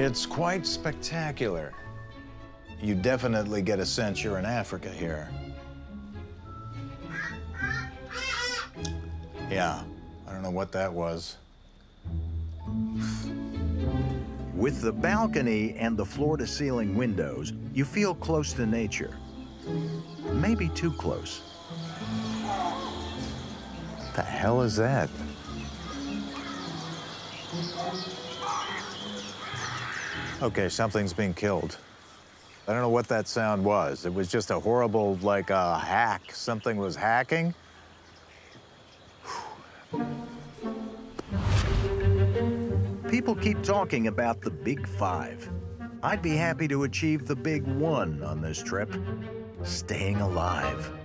It's quite spectacular. You definitely get a sense you're in Africa here. Yeah, I don't know what that was. With the balcony and the floor-to-ceiling windows, you feel close to nature. Maybe too close. What the hell is that? Okay, something's being killed. I don't know what that sound was. It was just a horrible, like a hack. Something was hacking. People keep talking about the Big Five. I'd be happy to achieve the Big One on this trip staying alive.